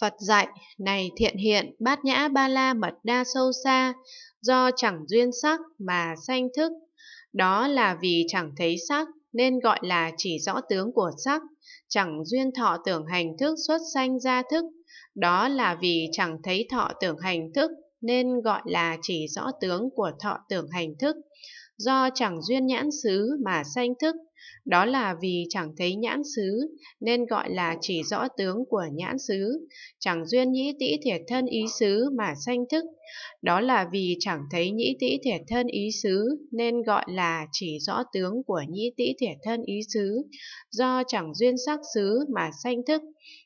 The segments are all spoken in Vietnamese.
Phật dạy, này thiện hiện, bát nhã ba la mật đa sâu xa, do chẳng duyên sắc mà sanh thức. Đó là vì chẳng thấy sắc, nên gọi là chỉ rõ tướng của sắc, chẳng duyên thọ tưởng hành thức xuất sanh ra thức. Đó là vì chẳng thấy thọ tưởng hành thức, nên gọi là chỉ rõ tướng của thọ tưởng hành thức. Do chẳng duyên nhãn xứ mà sanh thức, đó là vì chẳng thấy nhãn xứ, nên gọi là chỉ rõ tướng của nhãn xứ. Chẳng duyên nhĩ tĩ thiệt thân ý xứ mà sanh thức. Đó là vì chẳng thấy nhĩ tĩ thiệt thân ý xứ, nên gọi là chỉ rõ tướng của nhĩ tĩ thiệt thân ý xứ. Do chẳng duyên sắc xứ mà sanh thức.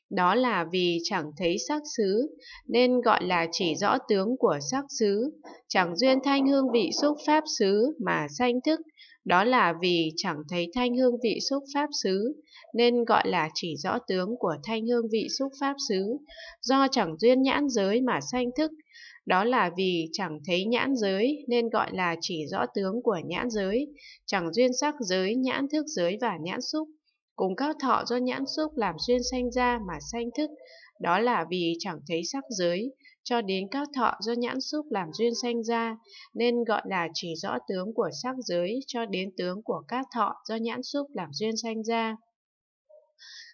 Đó là vì chẳng thấy sắc xứ, nên gọi là chỉ rõ tướng của sắc xứ. Chẳng duyên thanh hương vị xúc pháp xứ mà sanh thức đó là vì chẳng thấy thanh hương vị xúc pháp xứ, nên gọi là chỉ rõ tướng của thanh hương vị xúc pháp xứ. Do chẳng duyên nhãn giới mà sanh thức, đó là vì chẳng thấy nhãn giới nên gọi là chỉ rõ tướng của nhãn giới, chẳng duyên sắc giới, nhãn thức giới và nhãn xúc. Cùng các thọ do nhãn xúc làm duyên sanh ra mà sanh thức, đó là vì chẳng thấy sắc giới, cho đến các thọ do nhãn xúc làm duyên sanh ra, nên gọi là chỉ rõ tướng của sắc giới cho đến tướng của các thọ do nhãn xúc làm duyên sanh ra.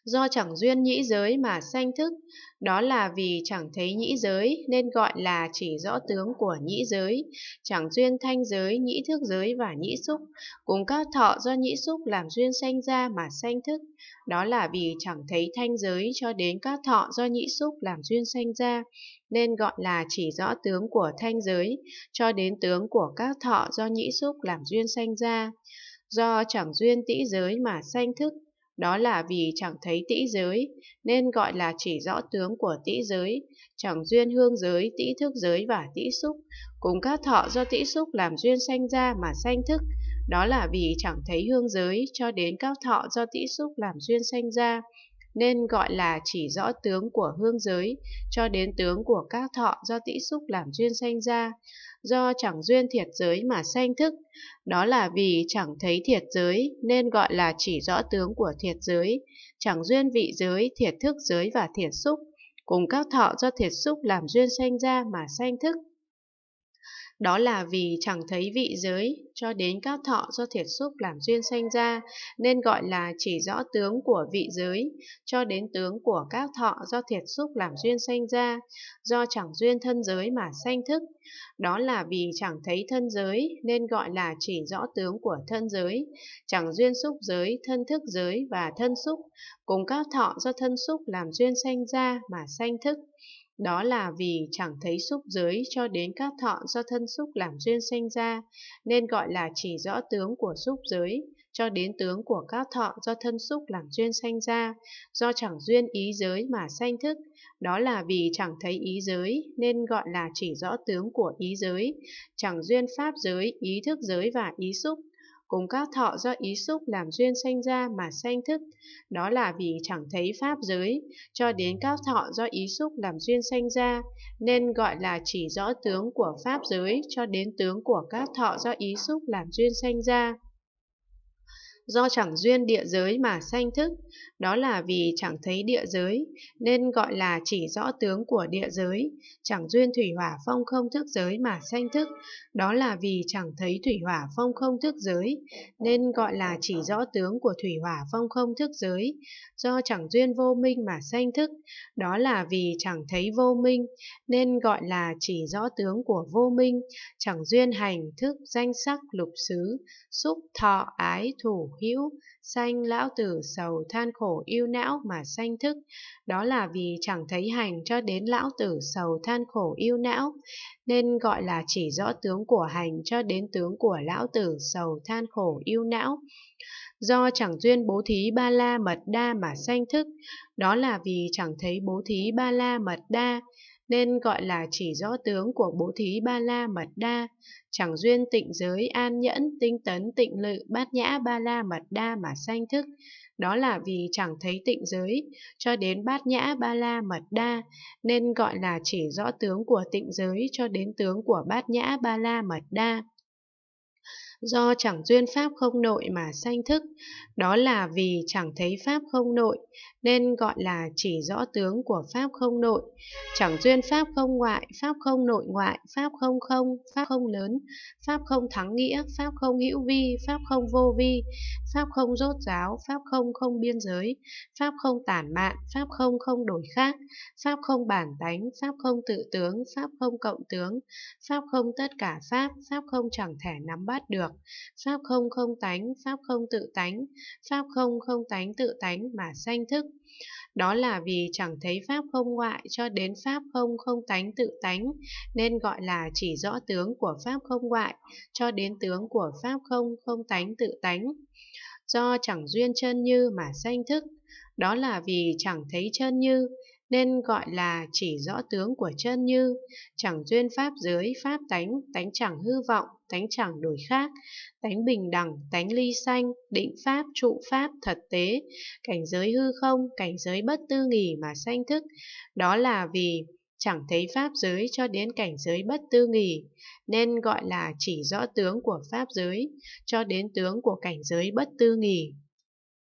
Do chẳng duyên nhĩ giới mà sanh thức, đó là vì chẳng thấy nhĩ giới nên gọi là chỉ rõ tướng của nhĩ giới, chẳng duyên thanh giới, nhĩ thức giới và nhĩ xúc, cùng các thọ do nhĩ xúc làm duyên sanh ra mà sanh thức, đó là vì chẳng thấy thanh giới cho đến các thọ do nhĩ xúc làm duyên sanh ra, nên gọi là chỉ rõ tướng của thanh giới, cho đến tướng của các thọ do nhĩ xúc làm duyên sanh ra. Do chẳng duyên tĩ giới mà sanh thức, đó là vì chẳng thấy tĩ giới, nên gọi là chỉ rõ tướng của tĩ giới, chẳng duyên hương giới, tĩ thức giới và tĩ xúc, cùng các thọ do tĩ xúc làm duyên sanh ra mà sanh thức, đó là vì chẳng thấy hương giới cho đến các thọ do tĩ xúc làm duyên sanh ra, nên gọi là chỉ rõ tướng của hương giới cho đến tướng của các thọ do tĩ xúc làm duyên sanh ra, do chẳng duyên thiệt giới mà sanh thức. Đó là vì chẳng thấy thiệt giới nên gọi là chỉ rõ tướng của thiệt giới, chẳng duyên vị giới, thiệt thức giới và thiệt xúc, cùng các thọ do thiệt xúc làm duyên sanh ra mà sanh thức. Đó là vì chẳng thấy vị giới cho đến các thọ do thiệt xúc làm duyên sanh ra, nên gọi là chỉ rõ tướng của vị giới, cho đến tướng của các thọ do thiệt xúc làm duyên sanh ra, do chẳng duyên thân giới mà sanh thức. Đó là vì chẳng thấy thân giới, nên gọi là chỉ rõ tướng của thân giới, chẳng duyên xúc giới, thân thức giới và thân xúc, cùng các thọ do thân xúc làm duyên sanh ra mà sanh thức. Đó là vì chẳng thấy xúc giới cho đến các thọ do thân xúc làm duyên sanh ra, nên gọi là chỉ rõ tướng của xúc giới, cho đến tướng của các thọ do thân xúc làm duyên sanh ra, do chẳng duyên ý giới mà sanh thức. Đó là vì chẳng thấy ý giới, nên gọi là chỉ rõ tướng của ý giới, chẳng duyên pháp giới, ý thức giới và ý xúc, cùng các thọ do ý xúc làm duyên sanh ra mà sanh thức, đó là vì chẳng thấy pháp giới, cho đến các thọ do ý xúc làm duyên sanh ra, nên gọi là chỉ rõ tướng của pháp giới cho đến tướng của các thọ do ý xúc làm duyên sanh ra do chẳng duyên địa giới mà sanh thức, đó là vì chẳng thấy địa giới, nên gọi là chỉ rõ tướng của địa giới, chẳng duyên thủy hỏa phong không thức giới mà sanh thức, đó là vì chẳng thấy thủy hỏa phong không thức giới, nên gọi là chỉ rõ tướng của thủy hỏa phong không thức giới, do chẳng duyên vô minh mà sanh thức, đó là vì chẳng thấy vô minh, nên gọi là chỉ rõ tướng của vô minh, chẳng duyên hành thức danh sắc lục xứ, xúc thọ ái thủ hữu, sanh lão tử sầu than khổ yêu não mà sanh thức, đó là vì chẳng thấy hành cho đến lão tử sầu than khổ yêu não, nên gọi là chỉ rõ tướng của hành cho đến tướng của lão tử sầu than khổ yêu não. Do chẳng duyên bố thí ba la mật đa mà sanh thức, đó là vì chẳng thấy bố thí ba la mật đa, nên gọi là chỉ rõ tướng của bố thí ba la mật đa, chẳng duyên tịnh giới an nhẫn, tinh tấn, tịnh lự, bát nhã ba la mật đa mà sanh thức. Đó là vì chẳng thấy tịnh giới, cho đến bát nhã ba la mật đa, nên gọi là chỉ rõ tướng của tịnh giới cho đến tướng của bát nhã ba la mật đa do chẳng duyên pháp không nội mà sanh thức, đó là vì chẳng thấy pháp không nội, nên gọi là chỉ rõ tướng của pháp không nội. Chẳng duyên pháp không ngoại, pháp không nội ngoại, pháp không không, pháp không lớn, pháp không thắng nghĩa, pháp không hữu vi, pháp không vô vi, pháp không rốt ráo pháp không không biên giới, pháp không tản mạn, pháp không không đổi khác, pháp không bản tánh, pháp không tự tướng, pháp không cộng tướng, pháp không tất cả pháp, pháp không chẳng thể nắm bắt được, pháp không không tánh, pháp không tự tánh, pháp không không tánh tự tánh mà sanh thức. Đó là vì chẳng thấy pháp không ngoại cho đến pháp không không tánh tự tánh, nên gọi là chỉ rõ tướng của pháp không ngoại cho đến tướng của pháp không không tánh tự tánh. Do chẳng duyên chân như mà sanh thức, đó là vì chẳng thấy chân như, nên gọi là chỉ rõ tướng của chân như, chẳng duyên pháp giới, pháp tánh, tánh chẳng hư vọng, tánh chẳng đổi khác, tánh bình đẳng, tánh ly sanh, định pháp, trụ pháp, thật tế, cảnh giới hư không, cảnh giới bất tư nghỉ mà sanh thức, đó là vì chẳng thấy pháp giới cho đến cảnh giới bất tư nghỉ, nên gọi là chỉ rõ tướng của pháp giới, cho đến tướng của cảnh giới bất tư nghỉ.